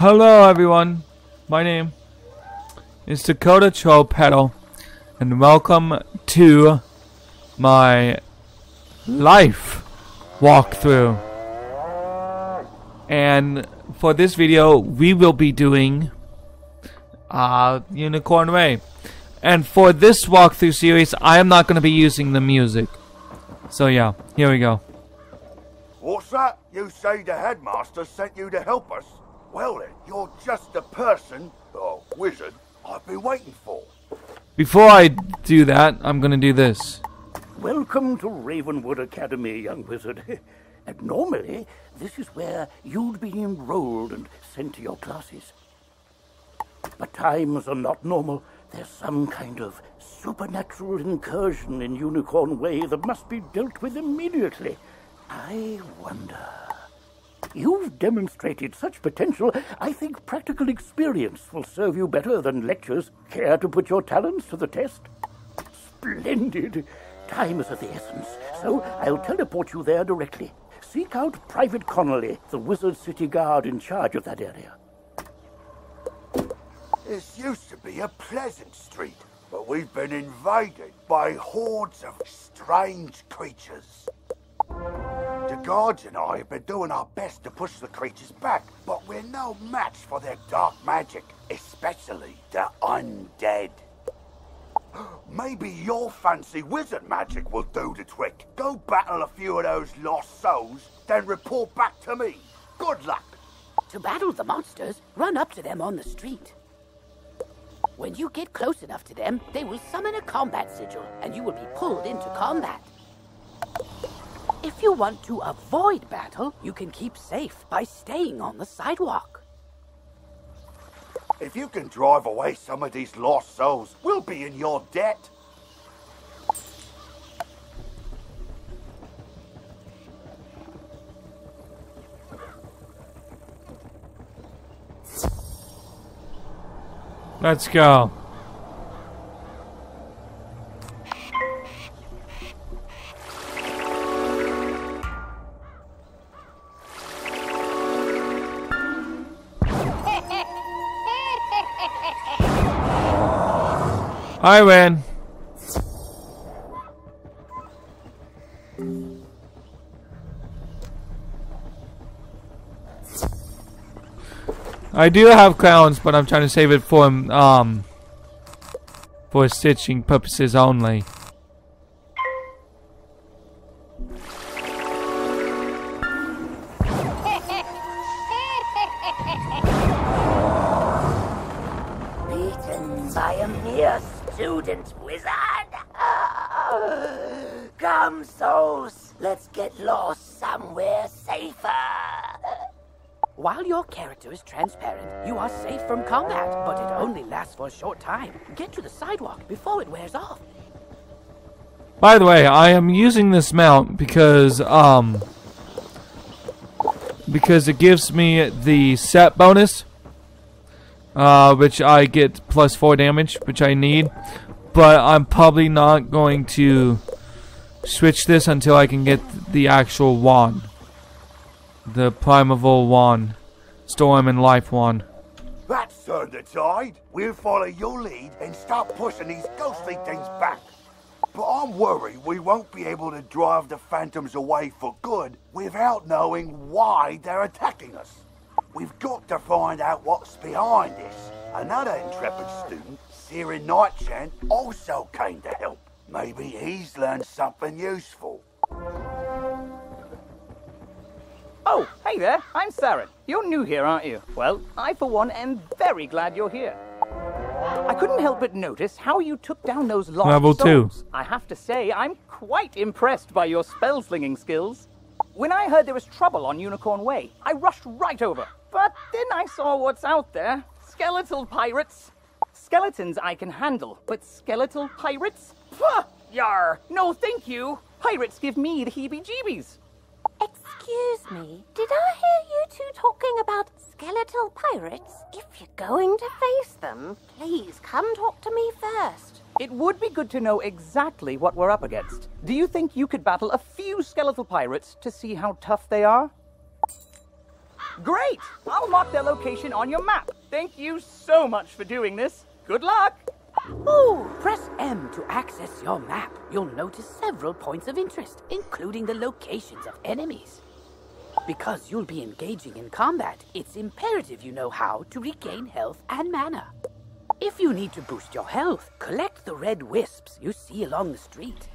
Hello, everyone. My name is Dakota Troll Petal, and welcome to my life walkthrough. And for this video, we will be doing uh, Unicorn Way. And for this walkthrough series, I am not going to be using the music. So yeah, here we go. What's that? You say the headmaster sent you to help us? Well then, you're just the person, or wizard, I've been waiting for. Before I do that, I'm going to do this. Welcome to Ravenwood Academy, young wizard. and normally, this is where you'd be enrolled and sent to your classes. But times are not normal. There's some kind of supernatural incursion in Unicorn Way that must be dealt with immediately. I wonder. You've demonstrated such potential, I think practical experience will serve you better than lectures. Care to put your talents to the test? Splendid! Time is of the essence, so I'll teleport you there directly. Seek out Private Connolly, the Wizard City Guard in charge of that area. This used to be a pleasant street, but we've been invaded by hordes of strange creatures. The guards and I have been doing our best to push the creatures back, but we're no match for their dark magic, especially the undead. Maybe your fancy wizard magic will do the trick. Go battle a few of those lost souls, then report back to me. Good luck. To battle the monsters, run up to them on the street. When you get close enough to them, they will summon a combat sigil, and you will be pulled into combat. If you want to avoid battle, you can keep safe by staying on the sidewalk. If you can drive away some of these lost souls, we'll be in your debt. Let's go. I win. I do have crowns, but I'm trying to save it for um for stitching purposes only. Beaten by a mere student, wizard. Come, souls, let's get lost somewhere safer. While your character is transparent, you are safe from combat, but it only lasts for a short time. Get to the sidewalk before it wears off. By the way, I am using this mount because um because it gives me the set bonus uh, which I get plus 4 damage, which I need. But I'm probably not going to switch this until I can get the actual wand. The Primeval wand. Storm and Life wand. That's turned the tide. We'll follow your lead and start pushing these ghostly things back. But I'm worried we won't be able to drive the phantoms away for good without knowing why they're attacking us. We've got to find out what's behind this. Another intrepid student, Sirin Nightchant, also came to help. Maybe he's learned something useful. Oh, hey there, I'm Saren. You're new here, aren't you? Well, I for one am very glad you're here. I couldn't help but notice how you took down those lost Level two. I have to say, I'm quite impressed by your spell slinging skills. When I heard there was trouble on Unicorn Way, I rushed right over. But then I saw what's out there. Skeletal pirates. Skeletons I can handle, but skeletal pirates? Pah! Yar! No thank you! Pirates give me the heebie-jeebies. Excuse me, did I hear you two talking about skeletal pirates? If you're going to face them, please come talk to me first. It would be good to know exactly what we're up against. Do you think you could battle a few skeletal pirates to see how tough they are? Great! I'll mark their location on your map. Thank you so much for doing this. Good luck! Ooh, press M to access your map. You'll notice several points of interest, including the locations of enemies. Because you'll be engaging in combat, it's imperative you know how to regain health and mana. If you need to boost your health, collect the red wisps you see along the street.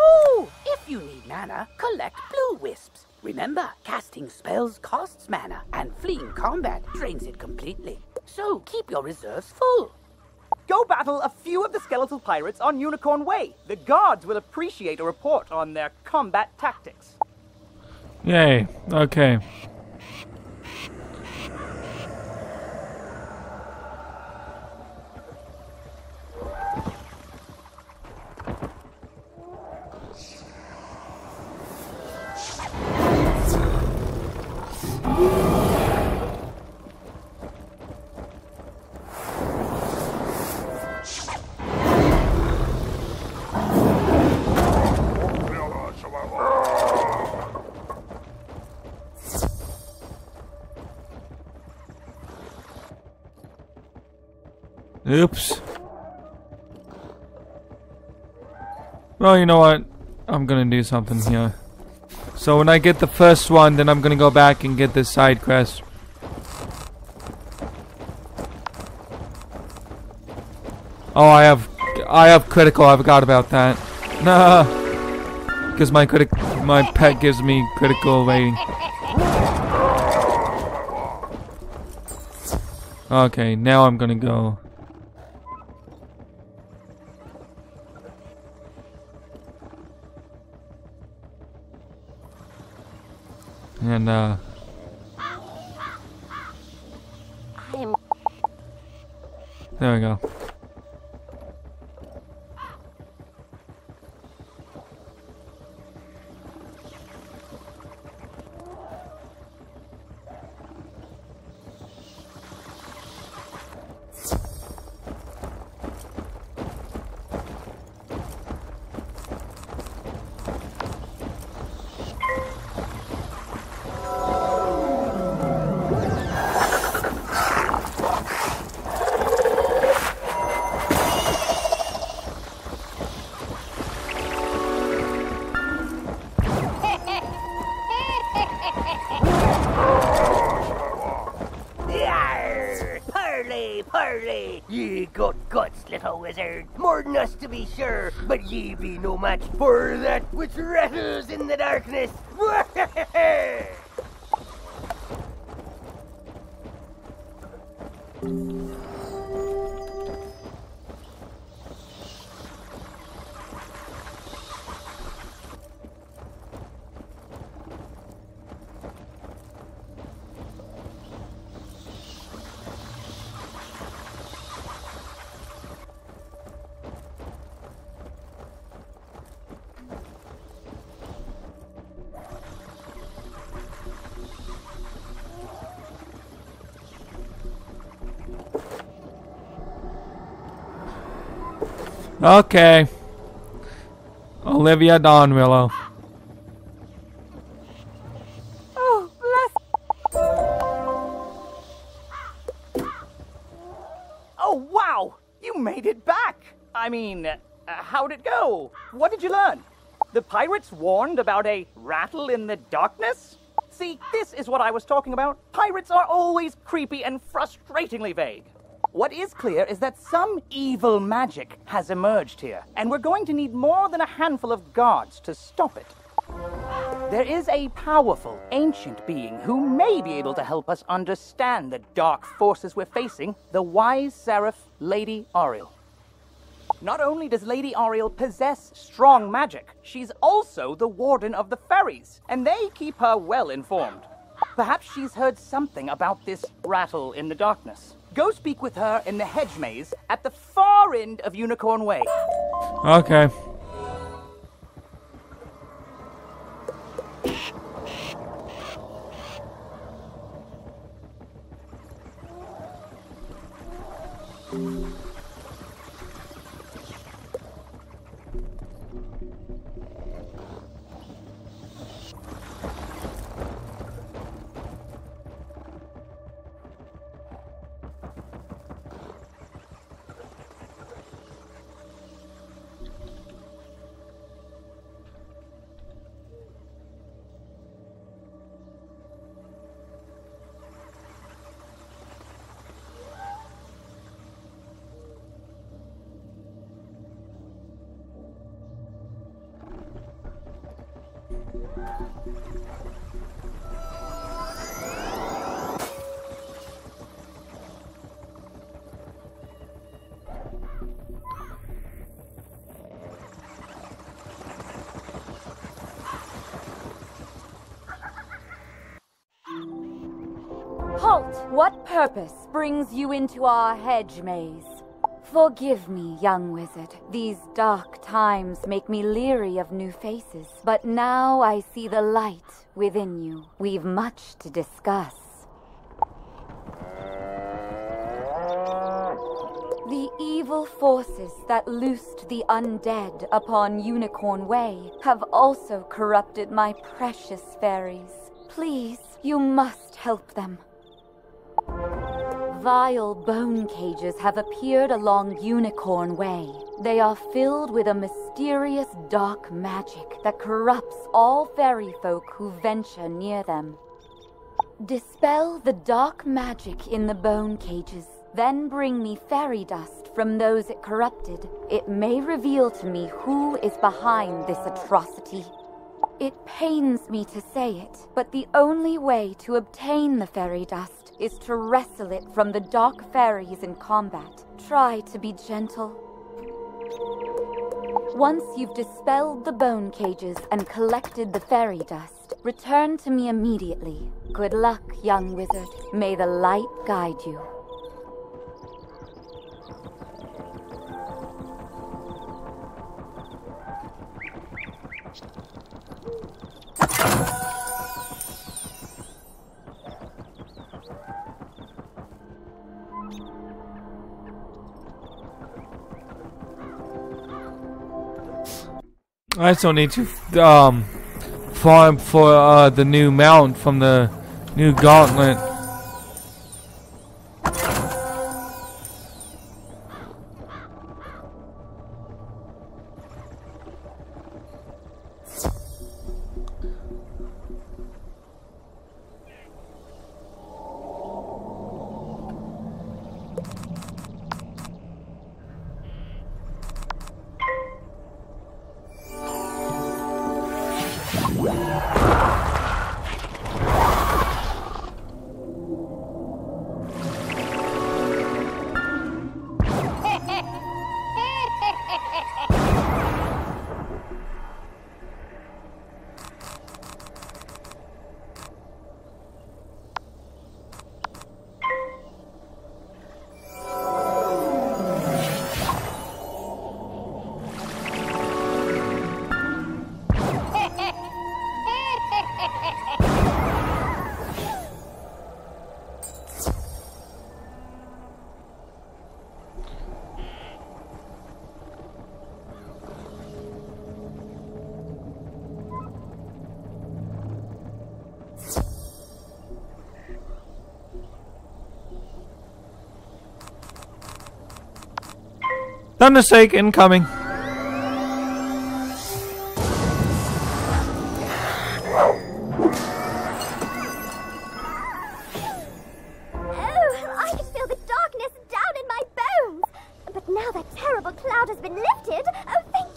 Ooh, if you need mana, collect blue wisps. Remember, casting spells costs mana, and fleeing combat drains it completely. So keep your reserves full. Go battle a few of the skeletal pirates on Unicorn Way. The guards will appreciate a report on their combat tactics. Yay. Okay. Oops. Well, you know what? I'm gonna do something here. So when I get the first one, then I'm gonna go back and get this side quest. Oh, I have, I have critical. I forgot about that. Nah, because my critic, my pet gives me critical rating. Okay, now I'm gonna go. And uh there we go. To be sure, but ye be no match for that which rattles in the darkness. Okay. Olivia Donwillow. Oh, bless. Oh, wow! You made it back! I mean, uh, how'd it go? What did you learn? The pirates warned about a rattle in the darkness? See, this is what I was talking about. Pirates are always creepy and frustratingly vague. What is clear is that some evil magic has emerged here, and we're going to need more than a handful of guards to stop it. There is a powerful, ancient being who may be able to help us understand the dark forces we're facing, the wise seraph, Lady Oriel. Not only does Lady Oriel possess strong magic, she's also the warden of the ferries, and they keep her well informed. Perhaps she's heard something about this rattle in the darkness. Go speak with her in the hedge maze at the far end of Unicorn Way. Okay. Halt! What purpose brings you into our hedge maze? Forgive me, young wizard. These dark times make me leery of new faces. But now I see the light within you. We've much to discuss. The evil forces that loosed the undead upon Unicorn Way have also corrupted my precious fairies. Please, you must help them. Vile bone cages have appeared along Unicorn Way. They are filled with a mysterious dark magic that corrupts all fairy folk who venture near them. Dispel the dark magic in the bone cages, then bring me fairy dust from those it corrupted. It may reveal to me who is behind this atrocity. It pains me to say it, but the only way to obtain the fairy dust is to wrestle it from the dark fairies in combat. Try to be gentle. Once you've dispelled the bone cages and collected the fairy dust, return to me immediately. Good luck, young wizard. May the light guide you. I still need to um farm for uh the new mount from the new gauntlet.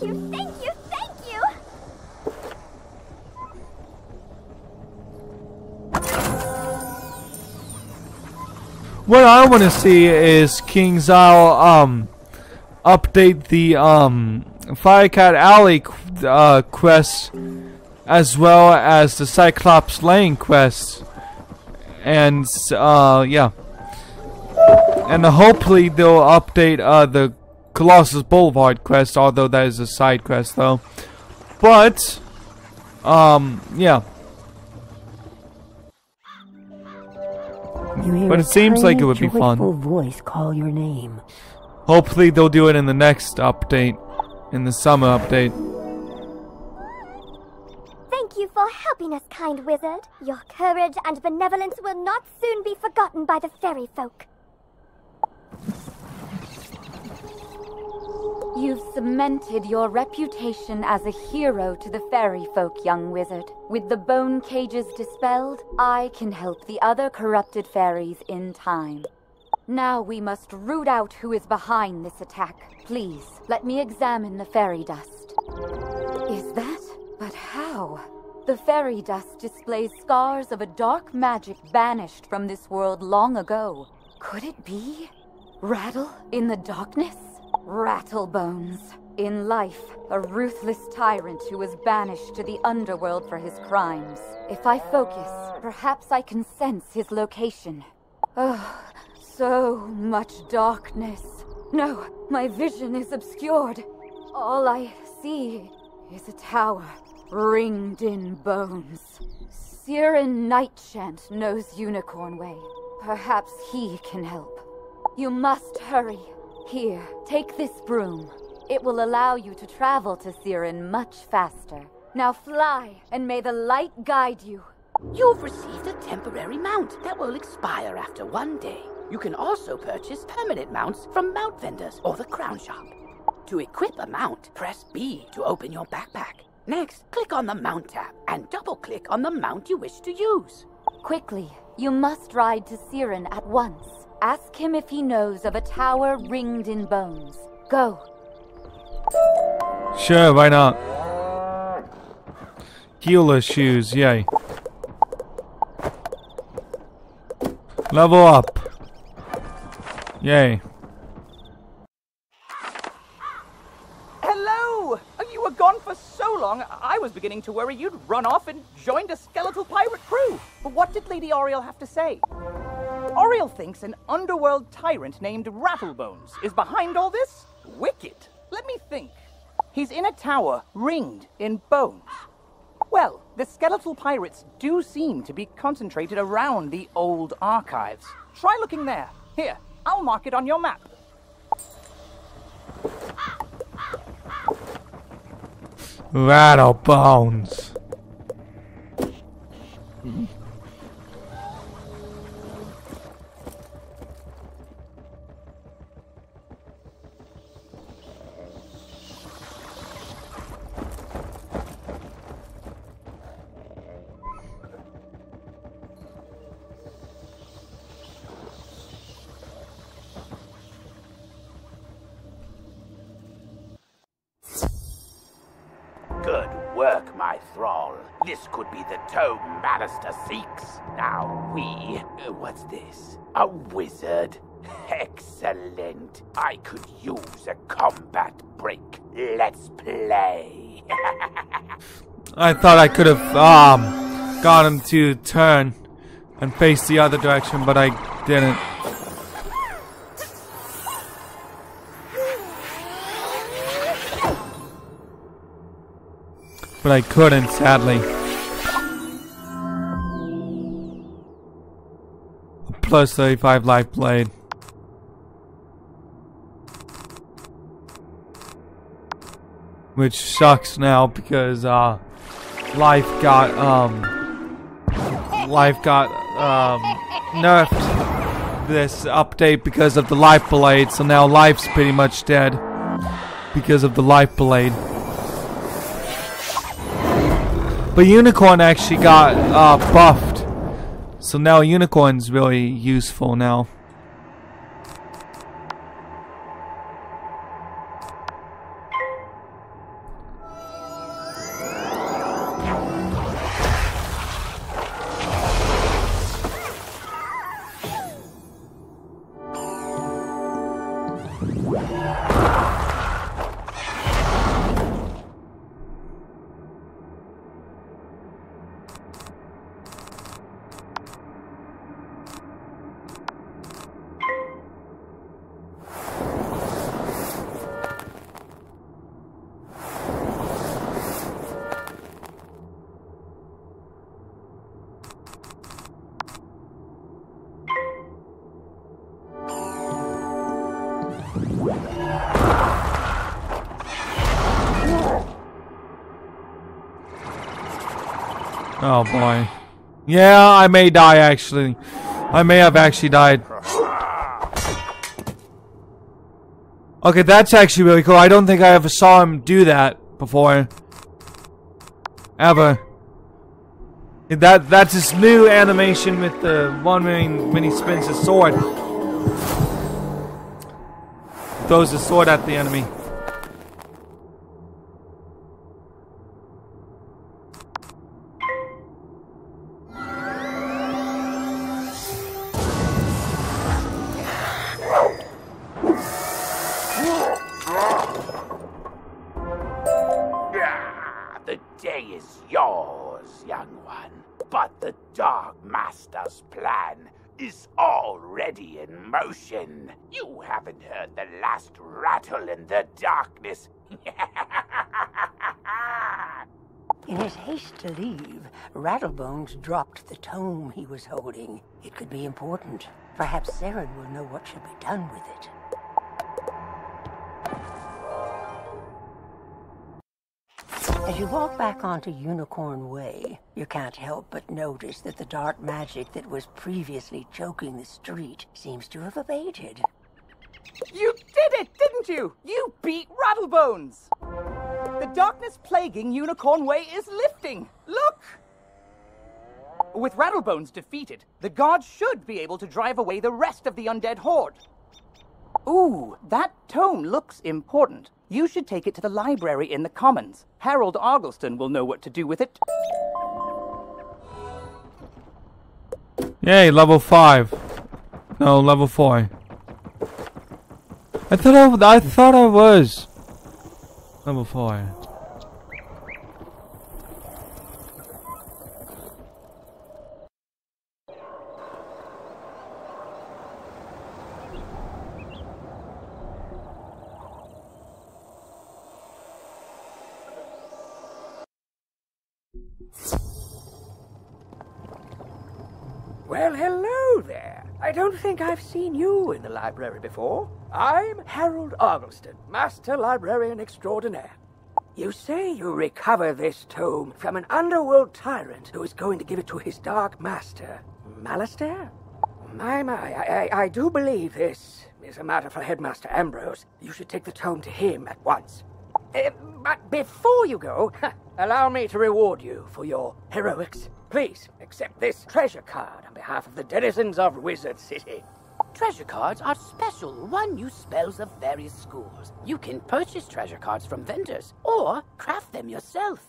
Thank you. Thank you, thank you. What I want to see is KingsIsle um update the um Firecat Alley qu- uh, quest as well as the Cyclops Lane quest, and uh yeah, and hopefully they'll update uh the Colossus Boulevard quest, although that is a side quest though. But, um, yeah. But it seems like it would be fun. voice call your name. Hopefully they'll do it in the next update, in the summer update. Thank you for helping us, kind wizard. Your courage and benevolence will not soon be forgotten by the fairy folk. You've cemented your reputation as a hero to the fairy folk, young wizard. With the bone cages dispelled, I can help the other corrupted fairies in time. Now we must root out who is behind this attack. Please, let me examine the fairy dust. Is that? But how? The fairy dust displays scars of a dark magic banished from this world long ago. Could it be? Rattle in the darkness? Rattlebones. In life, a ruthless tyrant who was banished to the underworld for his crimes. If I focus, perhaps I can sense his location. Oh, so much darkness. No, my vision is obscured. All I see is a tower ringed in bones. Sirin Nightchant knows Unicorn Way. Perhaps he can help. You must hurry. Here, take this broom. It will allow you to travel to Siren much faster. Now fly, and may the light guide you. You've received a temporary mount that will expire after one day. You can also purchase permanent mounts from mount vendors or the crown shop. To equip a mount, press B to open your backpack. Next, click on the Mount tab and double click on the mount you wish to use. Quickly, you must ride to Siren at once. Ask him if he knows of a tower ringed in bones. Go. Sure, why not? Healer shoes, yay. Level up. Yay. Hello! Oh, you were gone for so long, I was beginning to worry you'd run off and joined a skeletal pirate crew. But what did Lady Oriel have to say? Oriel thinks an underworld tyrant named Rattlebones is behind all this? Wicked. Let me think. He's in a tower ringed in bones. Well, the skeletal pirates do seem to be concentrated around the old archives. Try looking there. Here, I'll mark it on your map. Rattle bones. Bannister seeks. Now we. uh, What's this? A wizard? Excellent. I could use a combat break. Let's play. I thought I could have um got him to turn and face the other direction, but I didn't. But I couldn't, sadly. Plus 35 life blade. Which sucks now because uh life got um life got um nerfed this update because of the life blade so now life's pretty much dead because of the life blade but unicorn actually got uh buffed so now unicorn's really useful now Oh boy. Yeah, I may die actually. I may have actually died. Okay, that's actually really cool. I don't think I ever saw him do that before. Ever. That that's his new animation with the one when he spins his sword. Throws his sword at the enemy. Ah, the day is yours, young one. But the Dark Master's plan is already in motion. You haven't heard the last rattle in the darkness. In his haste to leave, Rattlebones dropped the tome he was holding. It could be important. Perhaps Saren will know what should be done with it. As you walk back onto Unicorn Way, you can't help but notice that the dark magic that was previously choking the street seems to have abated. You did it, didn't you? You beat Rattlebones! The darkness plaguing Unicorn Way is lifting. Look! With Rattlebones defeated, the gods should be able to drive away the rest of the undead horde. Ooh, that tome looks important. You should take it to the library in the Commons. Harold Argleston will know what to do with it. Yay, level 5. No, level 4. I thought I, I thought I was. Level 4. Well, hello there. I don't think I've seen you in the library before. I'm Harold Argleston, Master Librarian Extraordinaire. You say you recover this tome from an underworld tyrant who is going to give it to his dark master, Malistaire? My, my, I, I, I do believe this is a matter for Headmaster Ambrose. You should take the tome to him at once. Uh, but before you go, allow me to reward you for your heroics. Please accept this treasure card on behalf of the denizens of Wizard City. Treasure cards are special one-use spells of various schools. You can purchase treasure cards from vendors or craft them yourself.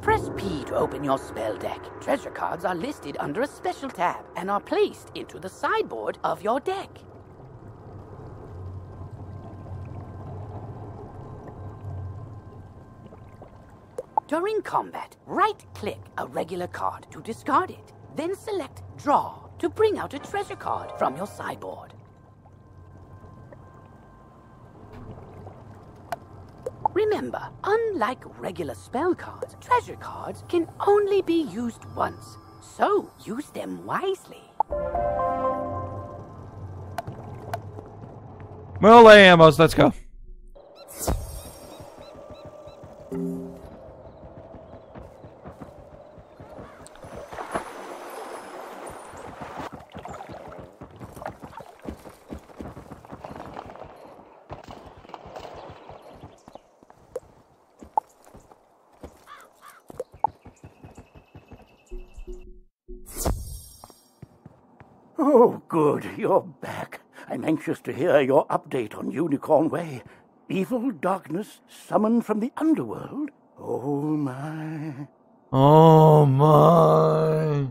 Press P to open your spell deck. Treasure cards are listed under a special tab and are placed into the sideboard of your deck. During combat, right-click a regular card to discard it. Then select Draw to bring out a treasure card from your sideboard. Remember, unlike regular spell cards, treasure cards can only be used once. So, use them wisely. Melee ammos, let's go. Oh, good, you're back. I'm anxious to hear your update on Unicorn Way. Evil darkness summoned from the underworld? Oh, my. Oh my.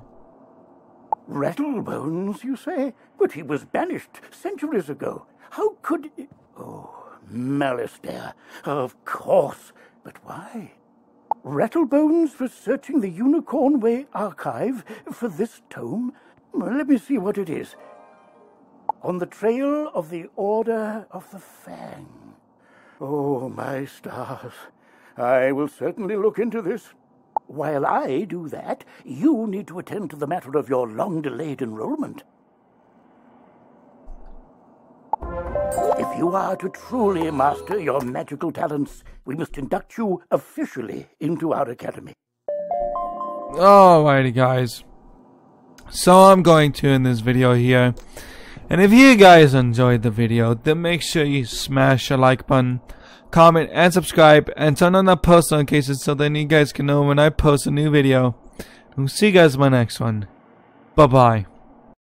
Rattlebones, you say? But he was banished centuries ago. How could. Oh, Malistaire. Of course. But why? Rattlebones was searching the Unicorn Way archive for this tome. Well, let me see what it is. On the trail of the Order of the Fang. Oh, my stars. I will certainly look into this. While I do that, you need to attend to the matter of your long delayed enrollment. If you are to truly master your magical talents, we must induct you officially into our academy. Alrighty, guys. So I'm going to end this video here. And if you guys enjoyed the video, then make sure you smash a like button, comment, and subscribe, and turn on the post notifications so then you guys can know when I post a new video. We'll see you guys in my next one. Bye-bye.